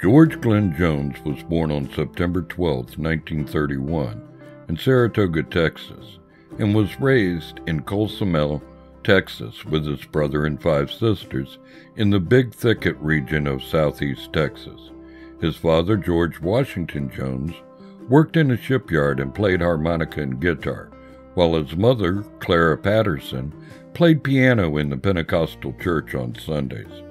George Glenn Jones was born on September 12, 1931, in Saratoga, Texas, and was raised in Colmesneil, Texas, with his brother and five sisters in the Big Thicket region of southeast Texas. His father, George Washington Jones, worked in a shipyard and played harmonica and guitar, while his mother, Clara Patterson, played piano in the Pentecostal church on Sundays.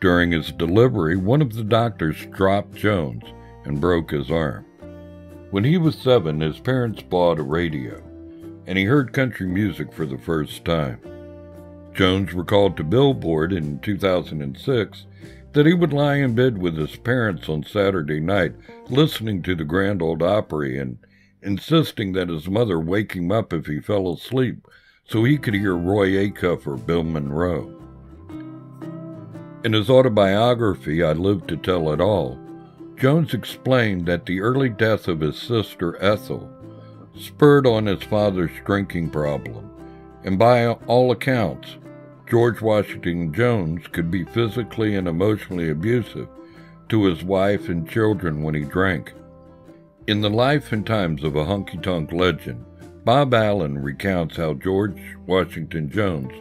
During his delivery, one of the doctors dropped Jones and broke his arm. When he was seven, his parents bought a radio, and he heard country music for the first time. Jones recalled to Billboard in 2006 that he would lie in bed with his parents on Saturday night listening to the Grand Ole Opry and insisting that his mother wake him up if he fell asleep so he could hear Roy Acuff or Bill Monroe. In his autobiography, I Live to Tell It All, Jones explained that the early death of his sister Ethel spurred on his father's drinking problem, and by all accounts, George Washington Jones could be physically and emotionally abusive to his wife and children when he drank. In the life and times of a honky tonk legend, Bob Allen recounts how George Washington Jones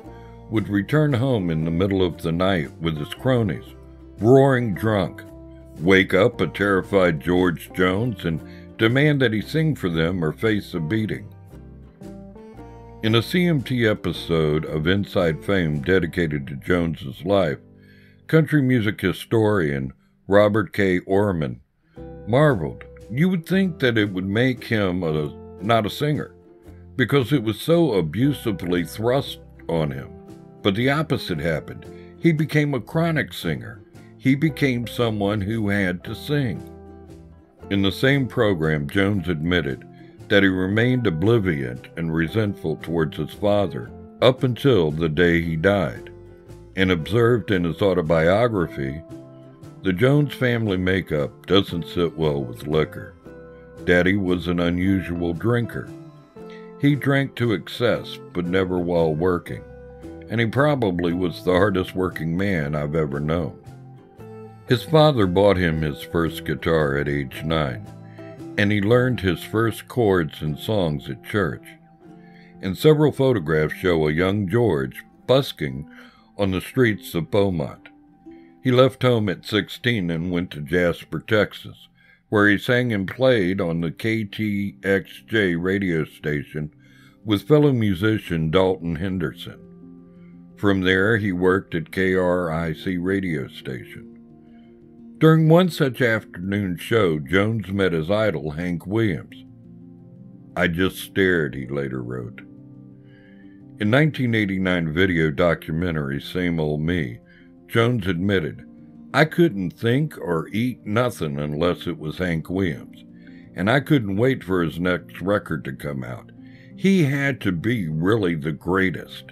would return home in the middle of the night with his cronies, roaring drunk, wake up a terrified George Jones, and demand that he sing for them or face a beating. In a CMT episode of Inside Fame dedicated to Jones's life, country music historian Robert K. Oermann marveled. You would think that it would make him a, not a singer, because it was so abusively thrust on him. But the opposite happened. He became a chronic singer. He became someone who had to sing. In the same program, Jones admitted that he remained oblivious and resentful towards his father up until the day he died, and observed in his autobiography the Jones family makeup doesn't sit well with liquor. Daddy was an unusual drinker. He drank to excess, but never while working and he probably was the hardest working man I've ever known. His father bought him his first guitar at age nine, and he learned his first chords and songs at church. And several photographs show a young George busking on the streets of Beaumont. He left home at 16 and went to Jasper, Texas, where he sang and played on the KTXJ radio station with fellow musician Dalton Henderson. From there, he worked at KRIC radio station. During one such afternoon show, Jones met his idol, Hank Williams. I just stared, he later wrote. In 1989 video documentary Same Old Me, Jones admitted, I couldn't think or eat nothing unless it was Hank Williams, and I couldn't wait for his next record to come out. He had to be really the greatest.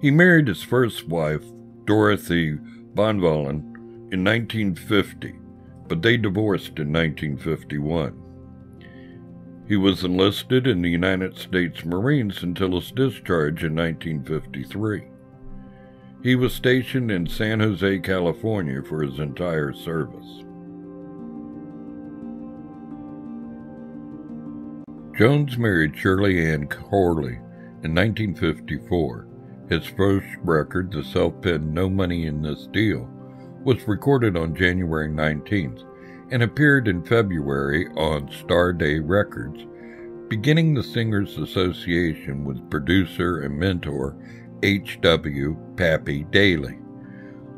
He married his first wife, Dorothy Bonvillion, in 1950, but they divorced in 1951. He was enlisted in the United States Marines until his discharge in 1953. He was stationed in San Jose, California for his entire service. Jones married Shirley Ann Corley in 1954 his first record, the self penned No Money in This Deal, was recorded on January 19th and appeared in February on Starday Records, beginning the singer's association with producer and mentor H.W. Pappy Daly.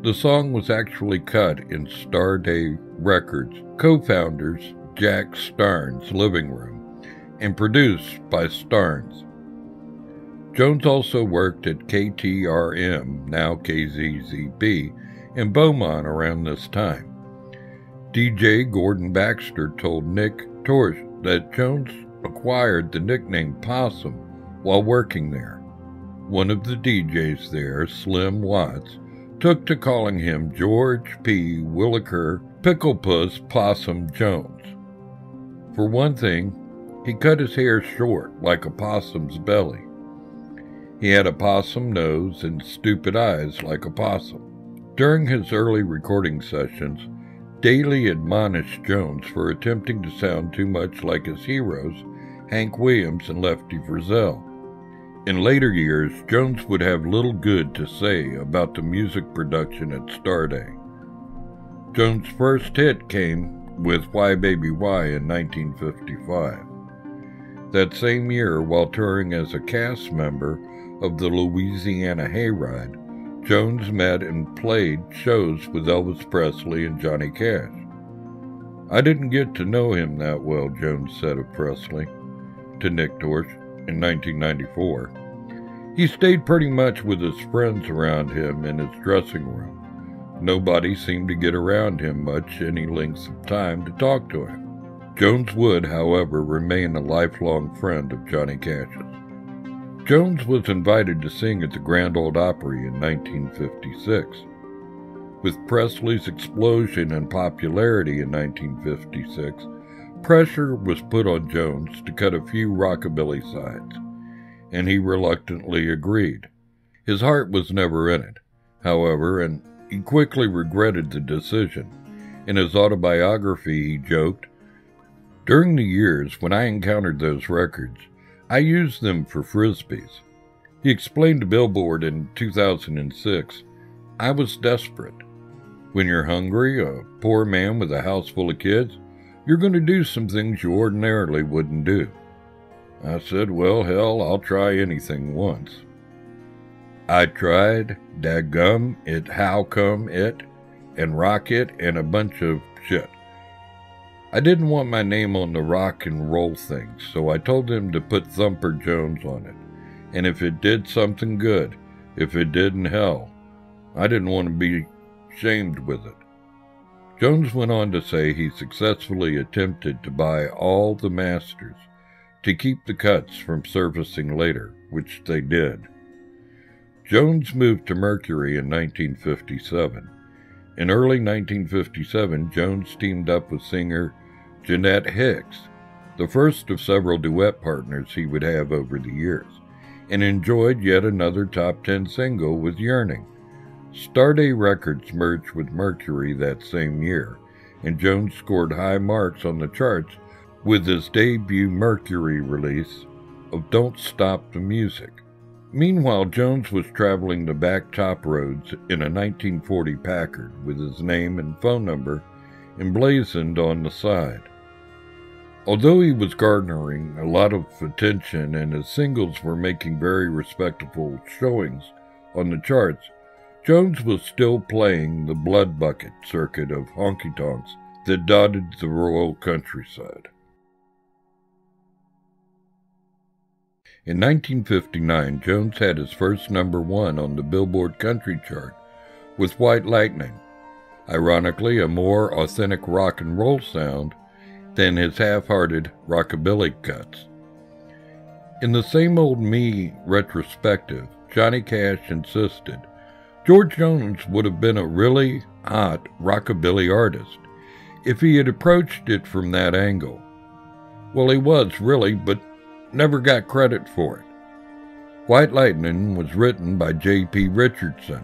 The song was actually cut in Starday Records co founders Jack Starnes' living room and produced by Starnes. Jones also worked at KTRM, now KZZB, in Beaumont around this time. DJ Gordon Baxter told Nick Tosches that Jones acquired the nickname Possum while working there. One of the DJs there, Slim Watts, took to calling him George P. Williker Picklepuss Possum Jones. For one thing, he cut his hair short like a possum's belly. He had a possum nose and stupid eyes like a possum. During his early recording sessions, Daly admonished Jones for attempting to sound too much like his heroes, Hank Williams and Lefty Frizzell. In later years, Jones would have little good to say about the music production at Starday. Jones' first hit came with Why Baby Why in 1955. That same year, while touring as a cast member of the Louisiana Hayride, Jones met and played shows with Elvis Presley and Johnny Cash. I didn't get to know him that well, Jones said of Presley to Nick Tosches in 1994. He stayed pretty much with his friends around him in his dressing room. Nobody seemed to get around him much any length of time to talk to him. Jones would, however, remain a lifelong friend of Johnny Cash's. Jones was invited to sing at the Grand Ole Opry in 1956. With Presley's explosion in popularity in 1956, pressure was put on Jones to cut a few rockabilly sides, and he reluctantly agreed. His heart was never in it, however, and he quickly regretted the decision. In his autobiography, he joked, During the years when I encountered those records, I used them for frisbees. He explained to Billboard in 2006 I was desperate. When you're hungry, a poor man with a house full of kids, you're going to do some things you ordinarily wouldn't do. I said, Well, hell, I'll try anything once. I tried Dadgum, It How Come It, and Rock It, and a bunch of shit. I didn't want my name on the rock and roll thing, so I told him to put Thumper Jones on it. And if it did something good, if it didn't hell, I didn't want to be shamed with it. Jones went on to say he successfully attempted to buy all the masters to keep the cuts from surfacing later, which they did. Jones moved to Mercury in 1957. In early 1957, Jones teamed up with singer Jeanette Hicks, the first of several duet partners he would have over the years, and enjoyed yet another top 10 single with Yearning. Starday Records merged with Mercury that same year, and Jones scored high marks on the charts with his debut Mercury release of Don't Stop the Music. Meanwhile, Jones was traveling the back top roads in a 1940 Packard with his name and phone number emblazoned on the side. Although he was garnering a lot of attention and his singles were making very respectable showings on the charts, Jones was still playing the blood bucket circuit of honky tonks that dotted the rural countryside. In 1959, Jones had his first number one on the Billboard Country chart with White Lightning, ironically, a more authentic rock and roll sound than his half hearted rockabilly cuts. In the same old me retrospective, Johnny Cash insisted George Jones would have been a really hot rockabilly artist if he had approached it from that angle. Well, he was really, but never got credit for it. White Lightning was written by J.P. Richardson.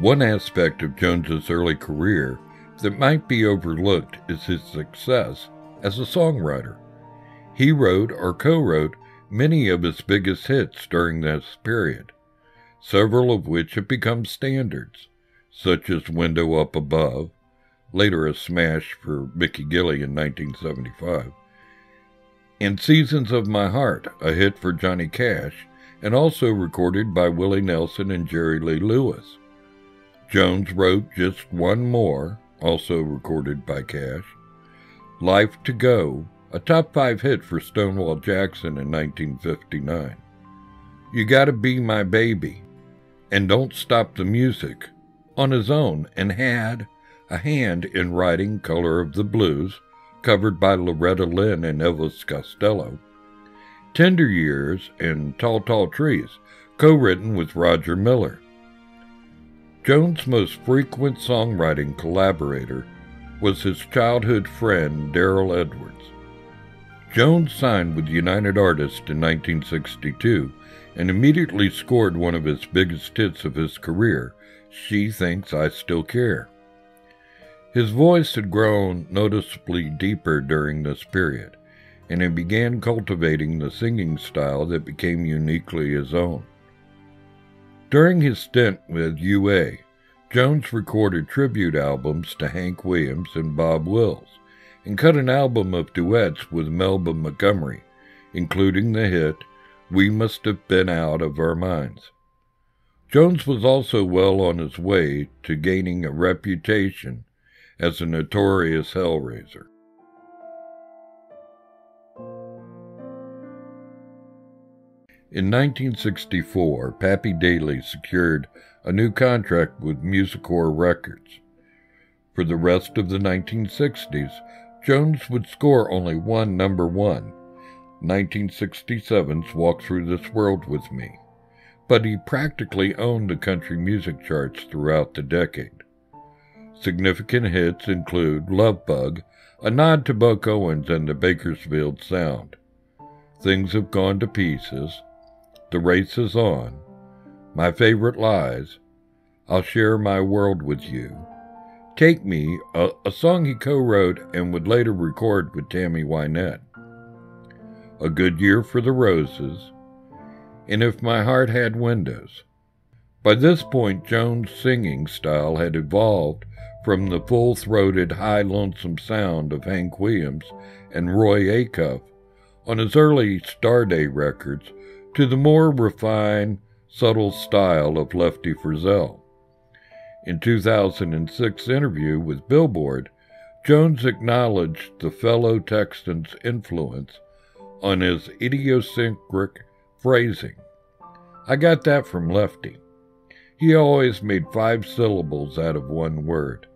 One aspect of Jones's early career that might be overlooked is his success as a songwriter. He wrote or co wrote many of his biggest hits during this period, several of which have become standards, such as Window Up Above, later a smash for Mickey Gilley in 1975, and Seasons of My Heart, a hit for Johnny Cash, and also recorded by Willie Nelson and Jerry Lee Lewis. Jones wrote just one more, also recorded by Cash, Life to Go, a top five hit for Stonewall Jackson in 1959. You Gotta Be My Baby, and Don't Stop the Music, on his own, and had a hand in writing Color of the Blues, covered by Loretta Lynn and Elvis Costello, Tender Years, and Tall Tall Trees, co written with Roger Miller. Jones' most frequent songwriting collaborator was his childhood friend Darrell Edwards. Jones signed with United Artists in 1962 and immediately scored one of his biggest hits of his career, She Thinks I Still Care. His voice had grown noticeably deeper during this period, and he began cultivating the singing style that became uniquely his own. During his stint with UA, Jones recorded tribute albums to Hank Williams and Bob Wills, and cut an album of duets with Melba Montgomery, including the hit We Must Have Been Out of Our Minds. Jones was also well on his way to gaining a reputation as a notorious hellraiser. In 1964, Pappy Daly secured a new contract with Musicor Records. For the rest of the 1960s, Jones would score only one number one, 1967's Walk Through This World with Me, but he practically owned the country music charts throughout the decade. Significant hits include Love Bug, a nod to Buck Owens and the Bakersfield Sound, Things Have Gone to Pieces, The Race Is On, My Favorite Lies, I'll Share My World with You, Take Me, a, a song he co wrote and would later record with Tammy Wynette, A Good Year for the Roses, and If My Heart Had Windows. By this point, Jones' singing style had evolved from the full throated, high, lonesome sound of Hank Williams and Roy Acuff on his early Starday records to the more refined, subtle style of Lefty Frizzell. In 2006 interview with Billboard, Jones acknowledged the fellow Texan's influence on his idiosyncratic phrasing. I got that from Lefty. He always made five syllables out of one word.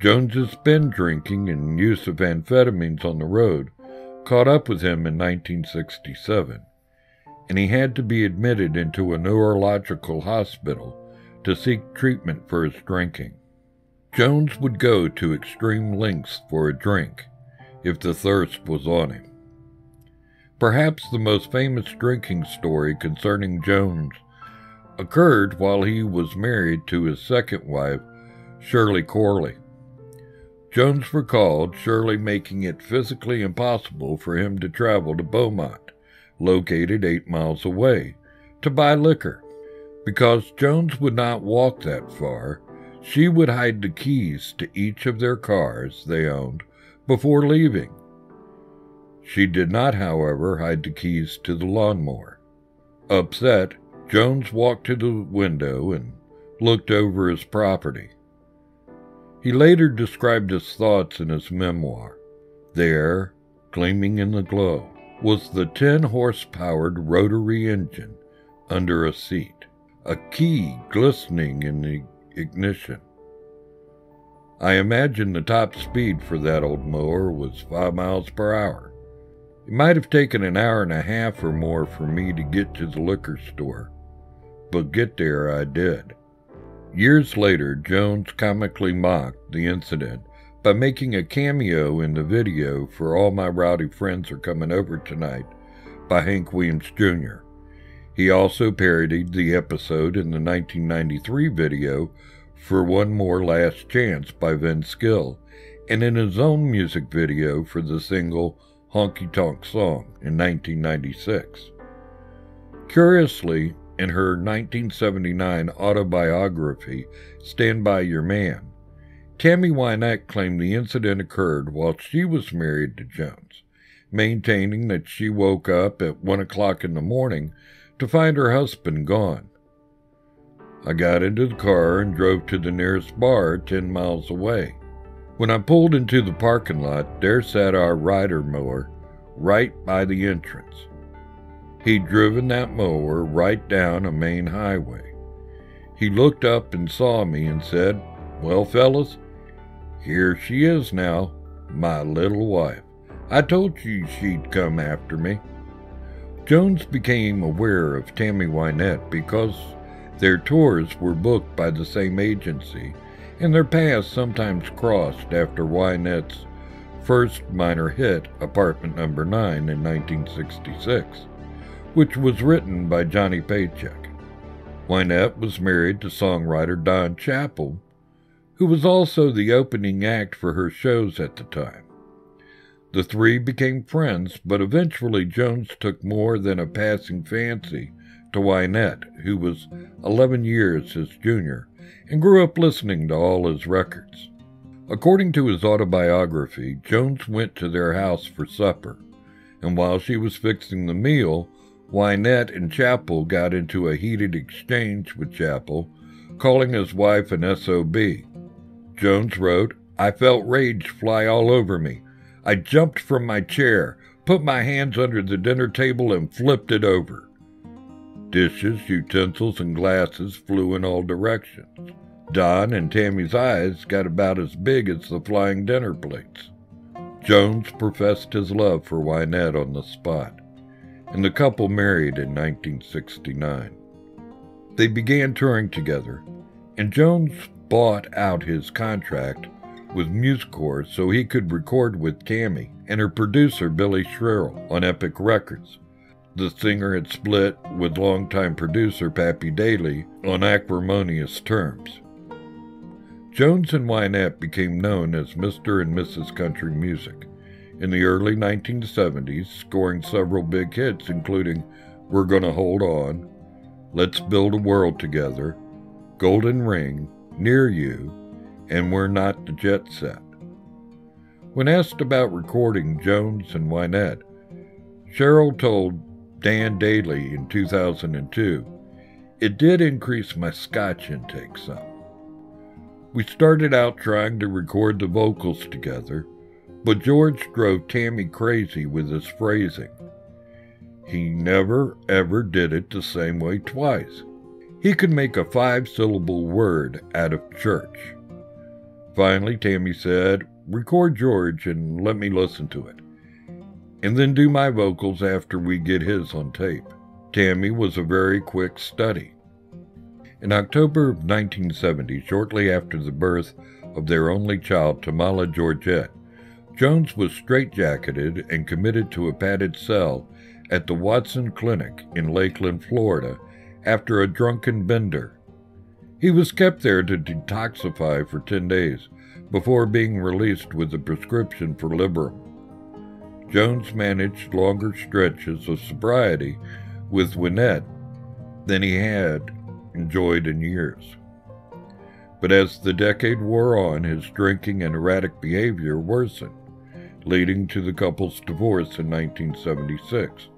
Jones's spin drinking and use of amphetamines on the road caught up with him in 1967, and he had to be admitted into a neurological hospital to seek treatment for his drinking. Jones would go to extreme lengths for a drink if the thirst was on him. Perhaps the most famous drinking story concerning Jones occurred while he was married to his second wife, Shirley Corley. Jones recalled Shirley making it physically impossible for him to travel to Beaumont, located eight miles away, to buy liquor. Because Jones would not walk that far, she would hide the keys to each of their cars they owned before leaving. She did not, however, hide the keys to the lawnmower. Upset, Jones walked to the window and looked over his property. He later described his thoughts in his memoir. There, gleaming in the glow, was the 10 horsepowered rotary engine under a seat a key glistening in the ignition. I imagine the top speed for that old mower was five miles per hour. It might have taken an hour and a half or more for me to get to the liquor store, but get there I did. Years later, Jones comically mocked the incident by making a cameo in the video for All My Rowdy Friends Are Coming Over Tonight by Hank Williams Jr. He also parodied the episode in the 1993 video for One More Last Chance by Vince Gill, and in his own music video for the single Honky Tonk Song in 1996. Curiously, in her 1979 autobiography, Stand By Your Man, Tammy Wynette claimed the incident occurred while she was married to Jones, maintaining that she woke up at 1 o'clock in the morning to find her husband gone. I got into the car and drove to the nearest bar 10 miles away. When I pulled into the parking lot, there sat our rider mower right by the entrance. He'd driven that mower right down a main highway. He looked up and saw me and said, Well, fellas, here she is now, my little wife. I told you she'd come after me. Jones became aware of Tammy Wynette because their tours were booked by the same agency and their paths sometimes crossed after Wynette's first minor hit, Apartment Number 9, in 1966, which was written by Johnny Paycheck. Wynette was married to songwriter Don Chappell, who was also the opening act for her shows at the time. The three became friends, but eventually Jones took more than a passing fancy to Wynette, who was 11 years his junior, and grew up listening to all his records. According to his autobiography, Jones went to their house for supper, and while she was fixing the meal, Wynette and Chappell got into a heated exchange with Chappell, calling his wife an SOB. Jones wrote, I felt rage fly all over me. I jumped from my chair, put my hands under the dinner table, and flipped it over. Dishes, utensils, and glasses flew in all directions. Don and Tammy's eyes got about as big as the flying dinner plates. Jones professed his love for Wynette on the spot, and the couple married in 1969. They began touring together, and Jones bought out his contract with Musicor so he could record with Tammy and her producer Billy Sherrill on Epic Records. The singer had split with longtime producer Pappy Daly on acrimonious terms. Jones and Wynette became known as Mr. and Mrs. Country Music in the early 1970s, scoring several big hits including We're Gonna Hold On, Let's Build a World Together, Golden Ring, Near You, and We're Not the Jet Set. When asked about recording Jones and Wynette, Sherrill told Dan Daly in 2002, It did increase my scotch intake some. We started out trying to record the vocals together, but George drove Tammy crazy with his phrasing. He never ever did it the same way twice. He could make a five syllable word out of church. Finally, Tammy said, Record George and let me listen to it and then do my vocals after we get his on tape. Tammy was a very quick study. In October of 1970, shortly after the birth of their only child, Tamala Georgette, Jones was straitjacketed and committed to a padded cell at the Watson Clinic in Lakeland, Florida, after a drunken bender. He was kept there to detoxify for 10 days before being released with a prescription for Librium. Jones managed longer stretches of sobriety with Wynette than he had enjoyed in years. But as the decade wore on, his drinking and erratic behavior worsened, leading to the couple's divorce in 1976.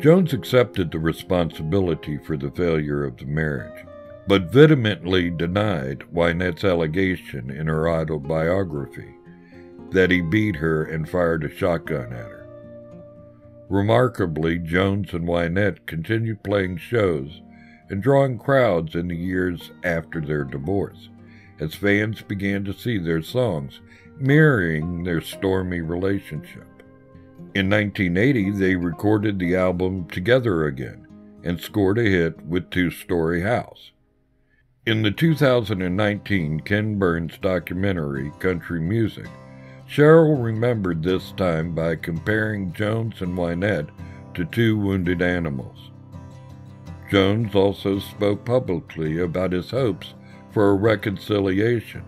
Jones accepted the responsibility for the failure of the marriage, but vehemently denied Wynette's allegation in her autobiography that he beat her and fired a shotgun at her. Remarkably, Jones and Wynette continued playing shows and drawing crowds in the years after their divorce, as fans began to see their songs mirroring their stormy relationship. In 1980, they recorded the album Together Again and scored a hit with Two Story House. In the 2019 Ken Burns documentary Country Music, Sherrill remembered this time by comparing Jones and Wynette to two wounded animals. Jones also spoke publicly about his hopes for a reconciliation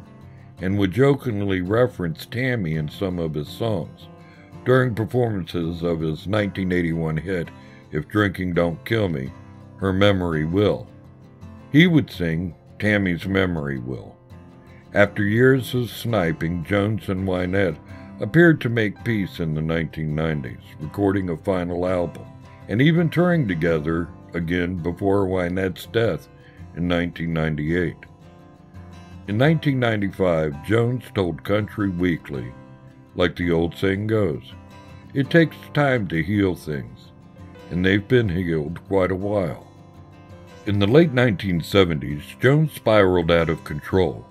and would jokingly reference Tammy in some of his songs during performances of his 1981 hit If Drinking Don't Kill Me, Her Memory Will. He would sing Tammy's Memory Will. After years of sniping, Jones and Wynette appeared to make peace in the 1990s, recording a final album, and even touring together again before Wynette's death in 1998. In 1995, Jones told Country Weekly, like the old saying goes, it takes time to heal things, and they've been healed quite a while. In the late 1970s, Jones spiraled out of control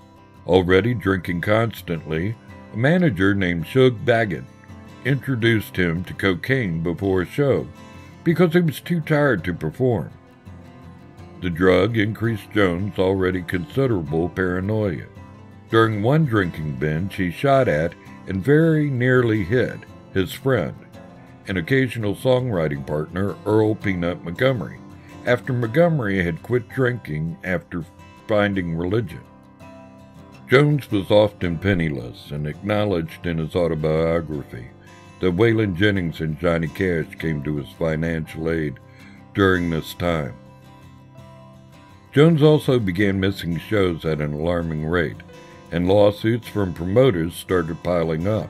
Already drinking constantly, a manager named Shug Baggett introduced him to cocaine before a show because he was too tired to perform. The drug increased Jones' already considerable paranoia. During one drinking binge, he shot at and very nearly hit his friend, an occasional songwriting partner, Earl Peanut Montgomery, after Montgomery had quit drinking after finding religion. Jones was often penniless and acknowledged in his autobiography that Waylon Jennings and Johnny Cash came to his financial aid during this time. Jones also began missing shows at an alarming rate, and lawsuits from promoters started piling up.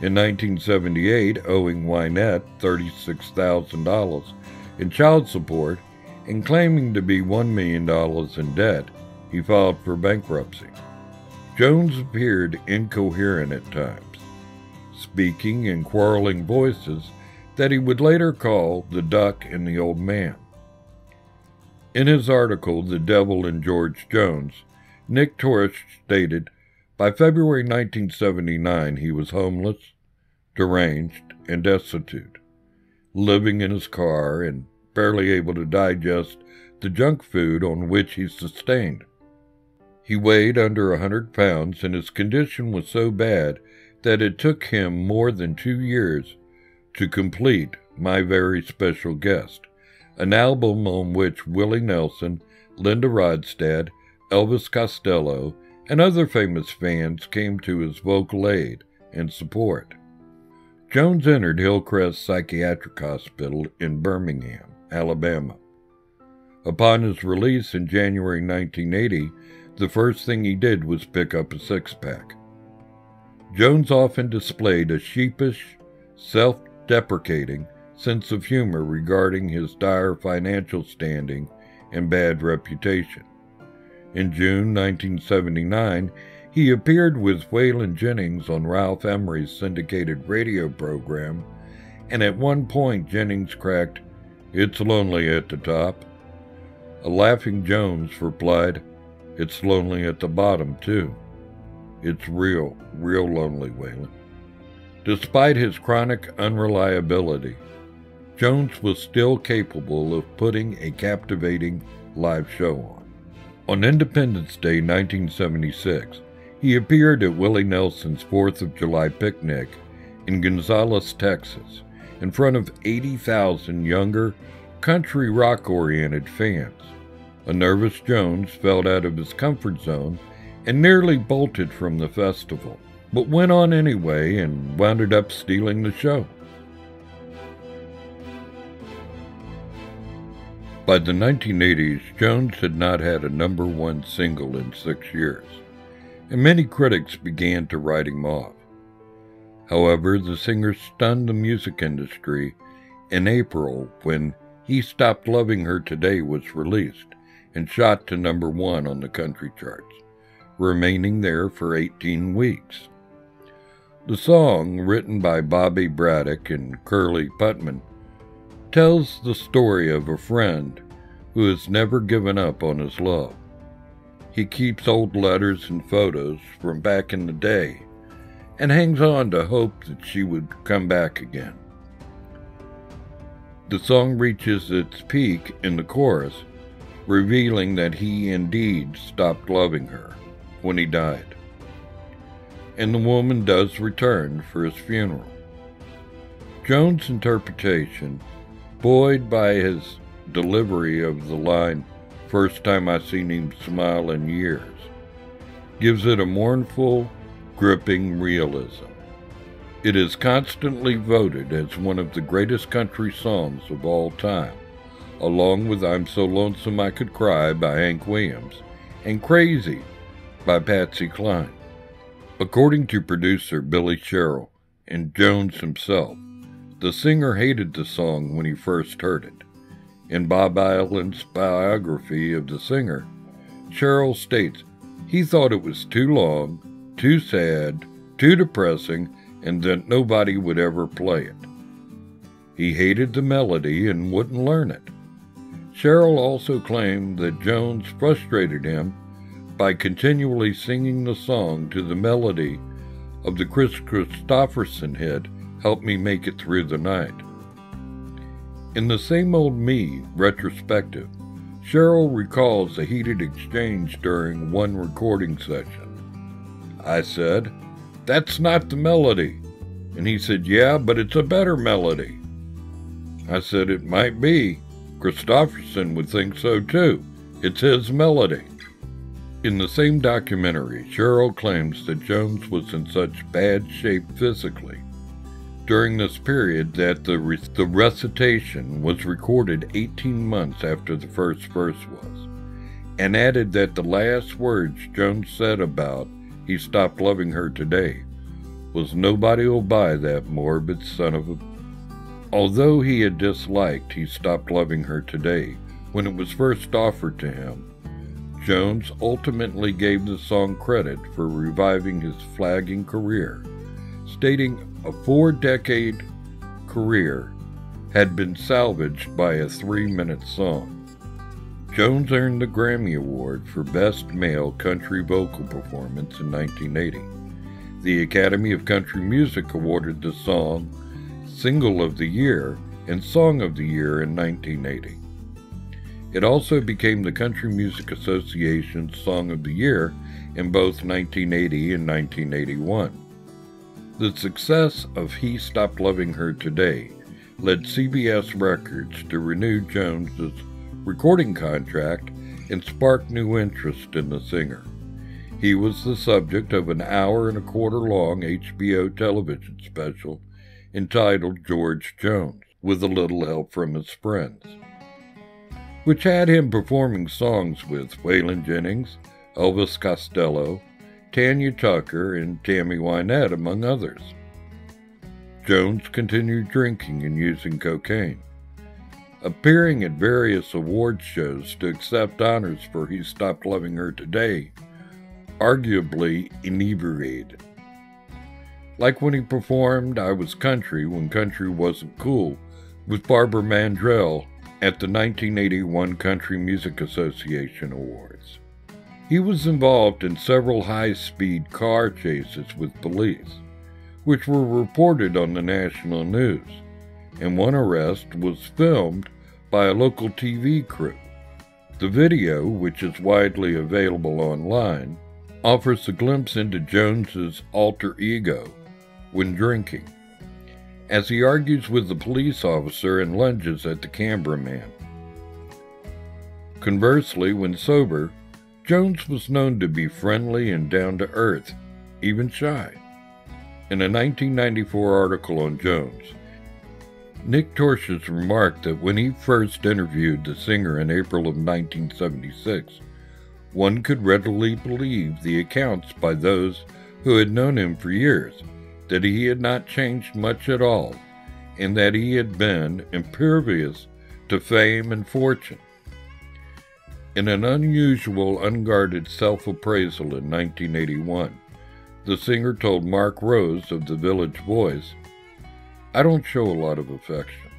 In 1978, owing Wynette $36,000 in child support and claiming to be $1 million in debt, he filed for bankruptcy. Jones appeared incoherent at times, speaking in quarreling voices that he would later call the duck and the old man. In his article, The Devil and George Jones, Nick Tosches stated by February 1979 he was homeless, deranged, and destitute, living in his car and barely able to digest the junk food on which he sustained. He weighed under a hundred pounds, and his condition was so bad that it took him more than two years to complete My Very Special Guest, an album on which Willie Nelson, Linda Ronstadt, Elvis Costello, and other famous fans came to his vocal aid and support. Jones entered Hillcrest Psychiatric Hospital in Birmingham, Alabama. Upon his release in January 1980, the first thing he did was pick up a six pack. Jones often displayed a sheepish, self deprecating sense of humor regarding his dire financial standing and bad reputation. In June 1979, he appeared with Waylon Jennings on Ralph Emery's syndicated radio program, and at one point Jennings cracked, It's lonely at the top. A laughing Jones replied, it's lonely at the bottom, too. It's real, real lonely, Waylon. Despite his chronic unreliability, Jones was still capable of putting a captivating live show on. On Independence Day 1976, he appeared at Willie Nelson's 4th of July picnic in Gonzales, Texas, in front of 80,000 younger, country rock oriented fans. A nervous Jones fell out of his comfort zone and nearly bolted from the festival, but went on anyway and wound up stealing the show. By the 1980s, Jones had not had a number one single in six years, and many critics began to write him off. However, the singer stunned the music industry in April when He Stopped Loving Her Today was released and shot to number one on the country charts, remaining there for 18 weeks. The song, written by Bobby Braddock and Curly Putman, tells the story of a friend who has never given up on his love. He keeps old letters and photos from back in the day and hangs on to hope that she would come back again. The song reaches its peak in the chorus revealing that he indeed stopped loving her when he died. And the woman does return for his funeral. Jones' interpretation, buoyed by his delivery of the line, First time I seen him smile in years, gives it a mournful, gripping realism. It is constantly voted as one of the greatest country songs of all time along with I'm So Lonesome I Could Cry by Hank Williams and Crazy by Patsy Cline. According to producer Billy Sherrill and Jones himself, the singer hated the song when he first heard it. In Bob Allen's biography of the singer, Sherrill states he thought it was too long, too sad, too depressing, and that nobody would ever play it. He hated the melody and wouldn't learn it. Sherrill also claimed that Jones frustrated him by continually singing the song to the melody of the Kris Kristofferson hit Help Me Make It Through the Night. In the Same Old Me retrospective, Sherrill recalls a heated exchange during one recording session. I said, That's not the melody. And he said, Yeah, but it's a better melody. I said, It might be, Kristofferson would think so too. It's his melody. In the same documentary, Sherrill claims that Jones was in such bad shape physically during this period that the, re- the recitation was recorded 18 months after the first verse was, and added that the last words Jones said about he stopped loving her today was nobody'll buy that morbid son of a. Although he had disliked he stopped loving her today when it was first offered to him, Jones ultimately gave the song credit for reviving his flagging career, stating a four decade career had been salvaged by a three minute song. Jones earned the Grammy Award for Best Male Country Vocal Performance in 1980. The Academy of Country Music awarded the song Single of the Year and Song of the Year in 1980. It also became the Country Music Association's Song of the Year in both 1980 and 1981. The success of He Stopped Loving Her Today led CBS Records to renew Jones's recording contract and spark new interest in the singer. He was the subject of an hour and a quarter long HBO television special entitled George Jones, with a little help from his friends, which had him performing songs with Waylon Jennings, Elvis Costello, Tanya Tucker, and Tammy Wynette, among others. Jones continued drinking and using cocaine, appearing at various award shows to accept honors for He Stopped Loving Her Today, arguably inebriated. Like when he performed I Was Country when country wasn't cool with Barbara Mandrell at the 1981 Country Music Association Awards. He was involved in several high speed car chases with police, which were reported on the national news, and one arrest was filmed by a local TV crew. The video, which is widely available online, offers a glimpse into Jones's alter ego when drinking, as he argues with the police officer and lunges at the cameraman. Conversely, when sober, Jones was known to be friendly and down to earth, even shy. In a 1994 article on Jones, Nick Tosches remarked that when he first interviewed the singer in April of 1976, one could readily believe the accounts by those who had known him for years that he had not changed much at all and that he had been impervious to fame and fortune. In an unusual, unguarded self appraisal in 1981, the singer told Mark Rose of the Village Voice, I don't show a lot of affection.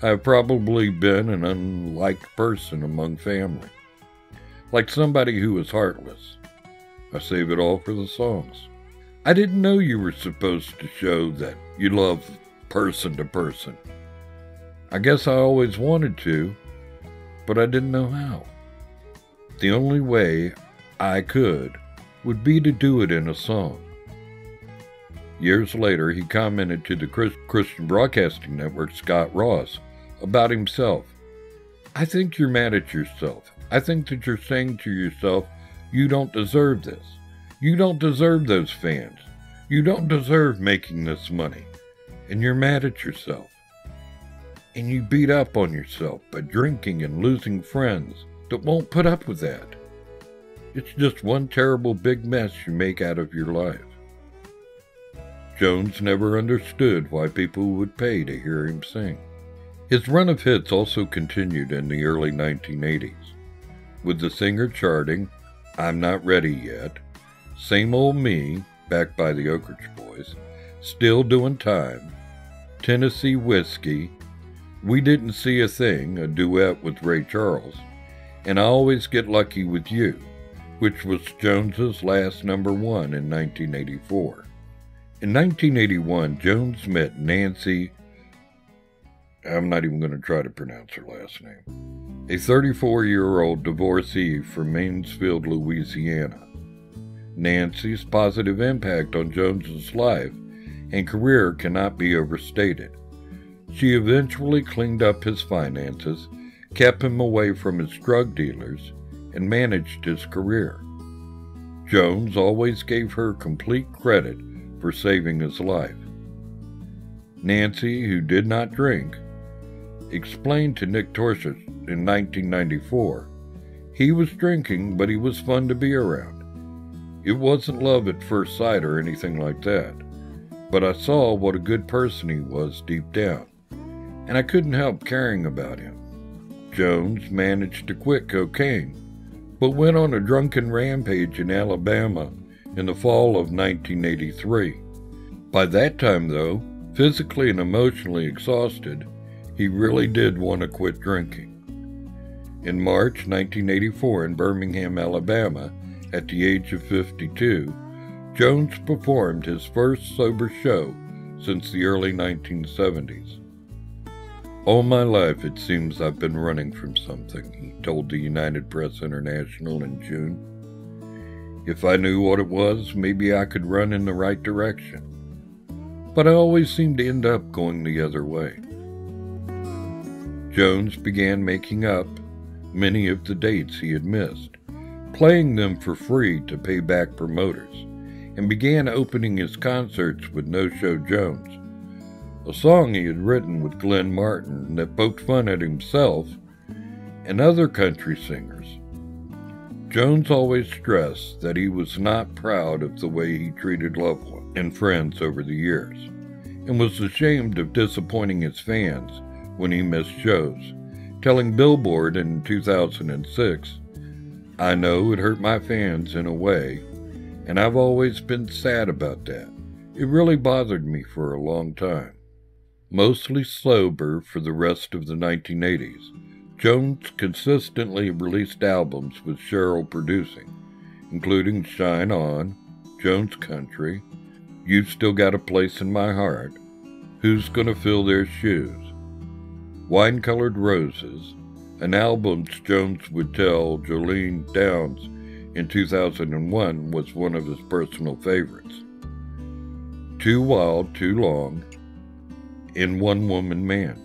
I have probably been an unliked person among family, like somebody who is heartless. I save it all for the songs. I didn't know you were supposed to show that you love person to person. I guess I always wanted to, but I didn't know how. The only way I could would be to do it in a song. Years later, he commented to the Christian Broadcasting Network, Scott Ross, about himself. I think you're mad at yourself. I think that you're saying to yourself, you don't deserve this. You don't deserve those fans. You don't deserve making this money. And you're mad at yourself. And you beat up on yourself by drinking and losing friends that won't put up with that. It's just one terrible big mess you make out of your life. Jones never understood why people would pay to hear him sing. His run of hits also continued in the early 1980s, with the singer charting I'm Not Ready Yet, Same Old Me, backed by the Oak Ridge Boys, Still Doing Time, Tennessee Whiskey, We Didn't See a Thing, a duet with Ray Charles, and I Always Get Lucky with You, which was Jones's last number one in 1984. In 1981, Jones met Nancy, I'm not even going to try to pronounce her last name, a 34 year old divorcee from Mansfield, Louisiana. Nancy's positive impact on Jones's life and career cannot be overstated. She eventually cleaned up his finances kept him away from his drug dealers, and managed his career. Jones always gave her complete credit for saving his life. Nancy, who did not drink, explained to Nick Tosches in 1994 he was drinking, but he was fun to be around. It wasn't love at first sight or anything like that, but I saw what a good person he was deep down, and I couldn't help caring about him. Jones managed to quit cocaine, but went on a drunken rampage in Alabama in the fall of 1983. By that time, though, physically and emotionally exhausted, he really did want to quit drinking. In March 1984 in Birmingham, Alabama, at the age of 52, Jones performed his first sober show since the early 1970s. All my life, it seems I've been running from something, he told the United Press International in June. If I knew what it was, maybe I could run in the right direction. But I always seem to end up going the other way. Jones began making up many of the dates he had missed, playing them for free to pay back promoters, and began opening his concerts with No Show Jones a song he had written with Glenn Martin that poked fun at himself and other country singers. Jones always stressed that he was not proud of the way he treated loved ones and friends over the years, and was ashamed of disappointing his fans when he missed shows, telling Billboard in 2006, I know it hurt my fans in a way, and I've always been sad about that. It really bothered me for a long time. Mostly sober for the rest of the 1980s, Jones consistently released albums with Sherrill producing, including Shine On, Jones Country, You've Still Got a Place in My Heart, Who's Gonna Fill Their Shoes, Wine Colored Roses, an album Jones would tell Jolene Downs in 2001 was one of his personal favorites. Too Wild, Too Long, in One Woman Man.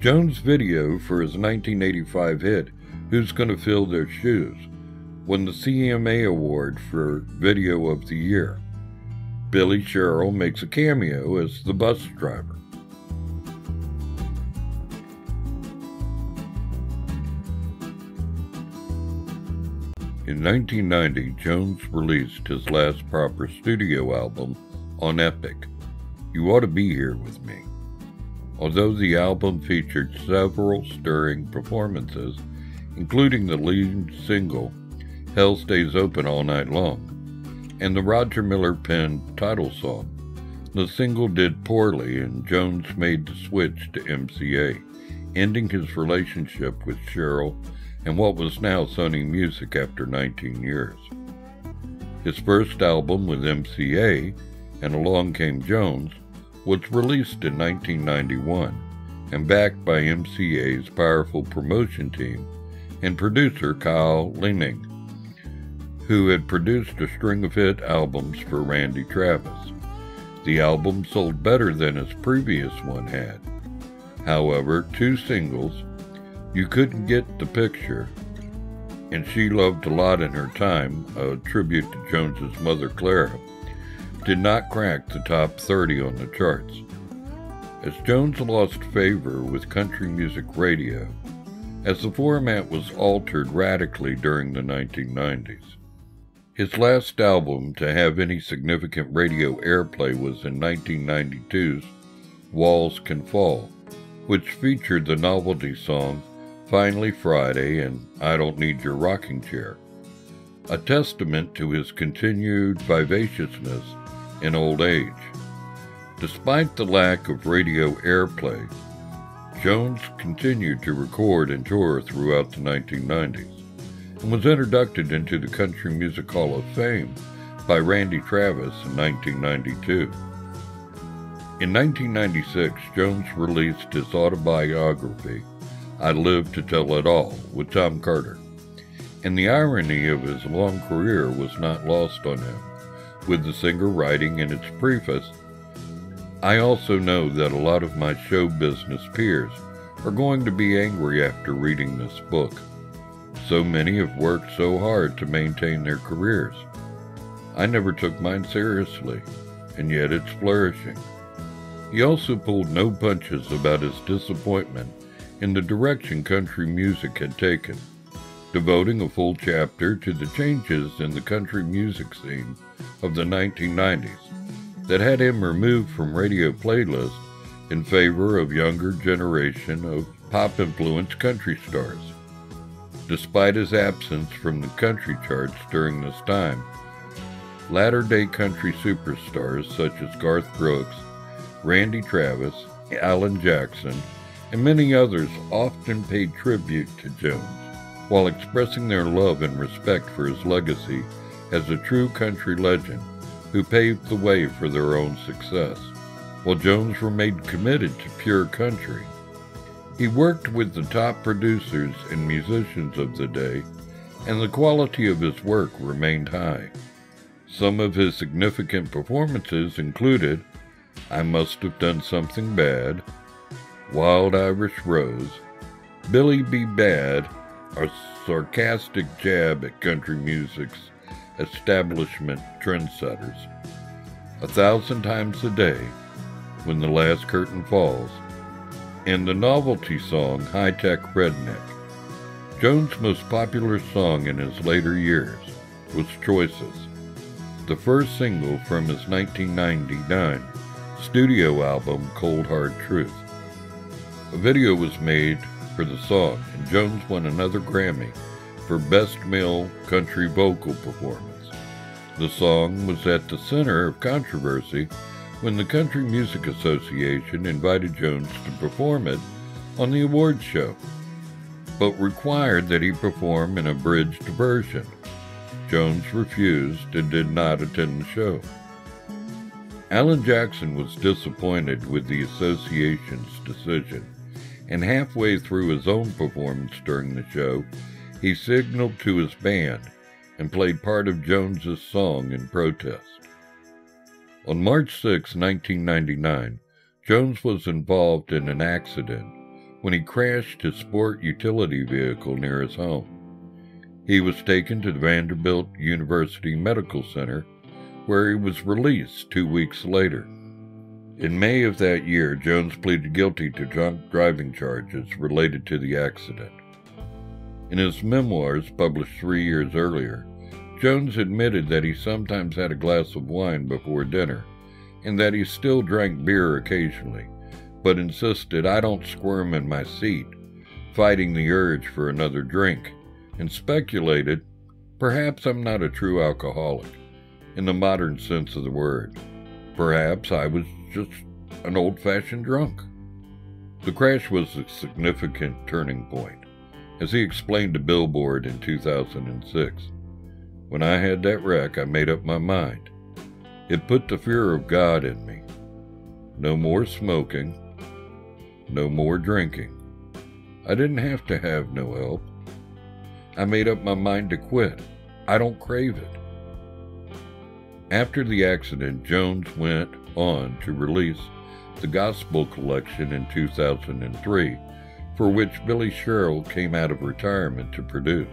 Jones' video for his 1985 hit, Who's Gonna Fill Their Shoes, won the CMA Award for Video of the Year. Billy Sherrill makes a cameo as the bus driver. In 1990, Jones released his last proper studio album on Epic, You Ought to Be Here With Me. Although the album featured several stirring performances, including the lead single, Hell Stays Open All Night Long, and the Roger Miller penned title song, the single did poorly and Jones made the switch to MCA, ending his relationship with Sherrill and what was now Sony Music after 19 years. His first album with MCA, and Along Came Jones, was released in 1991 and backed by MCA's powerful promotion team and producer Kyle Lehning, who had produced a string of hit albums for Randy Travis. The album sold better than his previous one had. However, two singles, You Couldn't Get the Picture, and She Loved a Lot in Her Time, a tribute to Jones's mother Clara, did not crack the top 30 on the charts. As Jones lost favor with country music radio, as the format was altered radically during the 1990s. His last album to have any significant radio airplay was in 1992's Walls Can Fall, which featured the novelty song Finally Friday and I Don't Need Your Rocking Chair, a testament to his continued vivaciousness in old age. Despite the lack of radio airplay, Jones continued to record and tour throughout the 1990s and was inducted into the Country Music Hall of Fame by Randy Travis in 1992. In 1996, Jones released his autobiography, I Live to Tell It All, with Tom Carter, and the irony of his long career was not lost on him with the singer writing in its preface, I also know that a lot of my show business peers are going to be angry after reading this book. So many have worked so hard to maintain their careers. I never took mine seriously, and yet it's flourishing. He also pulled no punches about his disappointment in the direction country music had taken, devoting a full chapter to the changes in the country music scene of the 1990s that had him removed from radio playlists in favor of younger generation of pop-influenced country stars. Despite his absence from the country charts during this time, latter-day country superstars such as Garth Brooks, Randy Travis, Alan Jackson, and many others often paid tribute to Jones while expressing their love and respect for his legacy as a true country legend who paved the way for their own success. While Jones remained committed to pure country, he worked with the top producers and musicians of the day, and the quality of his work remained high. Some of his significant performances included I Must Have Done Something Bad, Wild Irish Rose, Billy B. Bad, a sarcastic jab at country music's establishment trendsetters, A Thousand Times a Day, When the Last Curtain Falls, and the novelty song High Tech Redneck. Jones' most popular song in his later years was Choices, the first single from his 1999 studio album Cold Hard Truth. A video was made for the song, and Jones won another Grammy for Best Male Country Vocal Performance. The song was at the center of controversy when the Country Music Association invited Jones to perform it on the awards show, but required that he perform an abridged version. Jones refused and did not attend the show. Alan Jackson was disappointed with the association's decision, and halfway through his own performance during the show, he signaled to his band and played part of Jones's song in protest. On March 6, 1999, Jones was involved in an accident when he crashed his sport utility vehicle near his home. He was taken to the Vanderbilt University Medical Center, where he was released two weeks later. In May of that year, Jones pleaded guilty to drunk driving charges related to the accident. In his memoirs, published three years earlier, Jones admitted that he sometimes had a glass of wine before dinner and that he still drank beer occasionally, but insisted I don't squirm in my seat, fighting the urge for another drink, and speculated perhaps I'm not a true alcoholic in the modern sense of the word. Perhaps I was just an old fashioned drunk. The crash was a significant turning point, as he explained to Billboard in 2006. When I had that wreck, I made up my mind. It put the fear of God in me. No more smoking, no more drinking. I didn't have to have no help. I made up my mind to quit. I don't crave it. After the accident, Jones went on to release the Gospel Collection in 2003, for which Billy Sherrill came out of retirement to produce.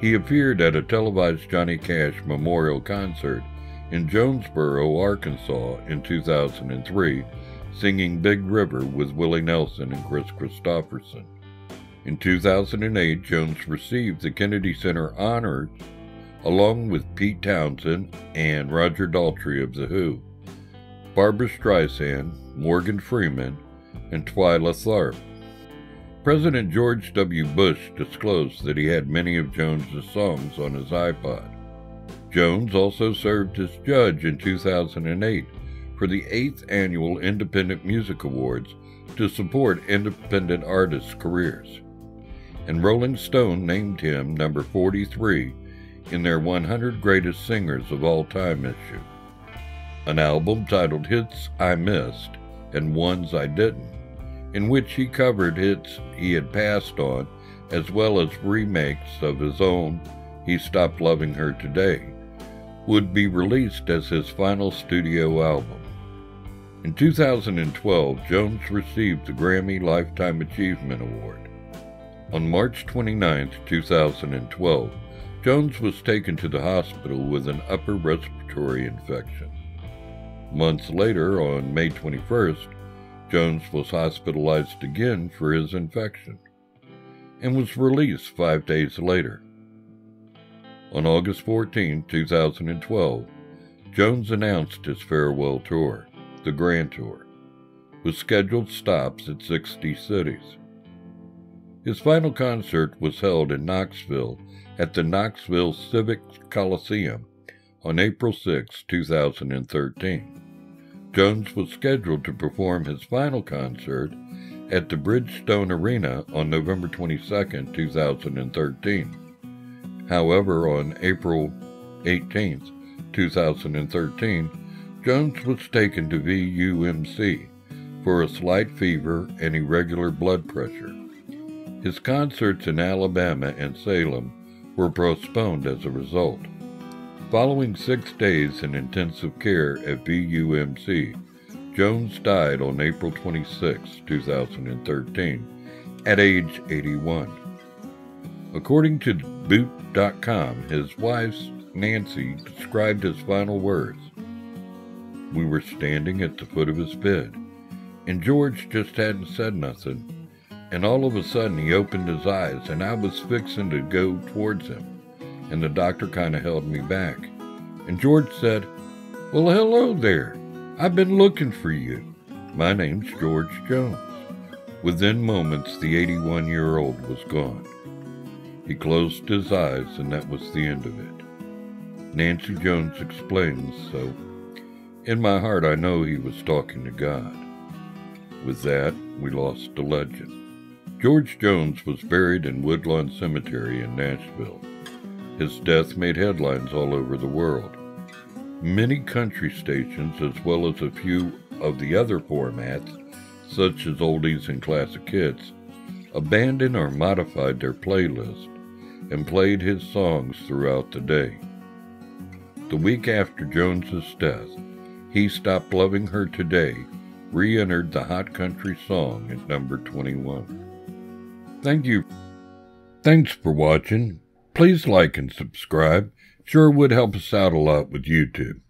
He appeared at a televised Johnny Cash memorial concert in Jonesboro, Arkansas in 2003, singing Big River with Willie Nelson and Kris Kristofferson. In 2008, Jones received the Kennedy Center honors along with Pete Townshend and Roger Daltrey of The Who, Barbra Streisand, Morgan Freeman, and Twyla Tharp. President George W. Bush disclosed that he had many of Jones's songs on his iPod. Jones also served as judge in 2008 for the 8th Annual Independent Music Awards to support independent artists' careers. And Rolling Stone named him number 43 in their 100 Greatest Singers of All Time issue. An album titled Hits I Missed and Ones I Didn't in which he covered hits he had passed on, as well as remakes of his own He Stopped Loving Her Today, would be released as his final studio album. In 2012, Jones received the Grammy Lifetime Achievement Award. On March 29, 2012, Jones was taken to the hospital with an upper respiratory infection. Months later, on May 21st, Jones was hospitalized again for his infection and was released five days later. On August 14, 2012, Jones announced his farewell tour, the Grand Tour, with scheduled stops at 60 cities. His final concert was held in Knoxville at the Knoxville Civic Coliseum on April 6, 2013. Jones was scheduled to perform his final concert at the Bridgestone Arena on November 22, 2013. However, on April 18, 2013, Jones was taken to VUMC for a slight fever and irregular blood pressure. His concerts in Alabama and Salem were postponed as a result. Following six days in intensive care at VUMC, Jones died on April 26, 2013, at age 81. According to Boot.com, his wife, Nancy, described his final words. We were standing at the foot of his bed, and George just hadn't said nothing, and all of a sudden he opened his eyes, and I was fixing to go towards him, and the doctor kind of held me back. And George said, Well, hello there. I've been looking for you. My name's George Jones. Within moments, the 81 year old was gone. He closed his eyes, and that was the end of it. Nancy Jones explains, so in my heart, I know he was talking to God. With that, we lost a legend. George Jones was buried in Woodlawn Cemetery in Nashville. His death made headlines all over the world. Many country stations, as well as a few of the other formats, such as oldies and classic hits, abandoned or modified their playlist and played his songs throughout the day. The week after Jones's death, He Stopped Loving Her Today re entered the Hot Country song at number 21. Thank you. Thanks for watching. Please like and subscribe. Sure would help us out a lot with YouTube.